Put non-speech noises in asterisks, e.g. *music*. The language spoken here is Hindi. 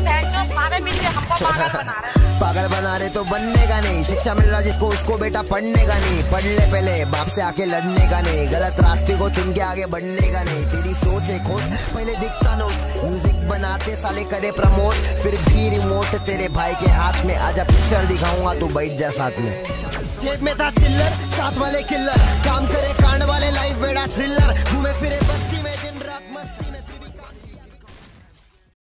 *laughs* पागल बना रहे तो बनने का नहीं। शिक्षा मिल रहा जिसको उसको बेटा पढ़ने का नहीं। पढ़ ले पहले बाप से आके लड़ने का नहीं। गलत रास्ते को चुन के आगे बढ़ने का नहीं। तेरी सोच है खोज पहले दिखता नोट। म्यूज़िक बनाते साले करे प्रमोट फिर भी रिमोट तेरे भाई के हाथ में। आजा पिक्चर दिखाऊँगा तू बैठ जा साथ में। जेब में था चिल्लर साथ वाले किल्लर काम करे कांड वाले लाइफ बेड़ा थ्रिलर घूमे फिरे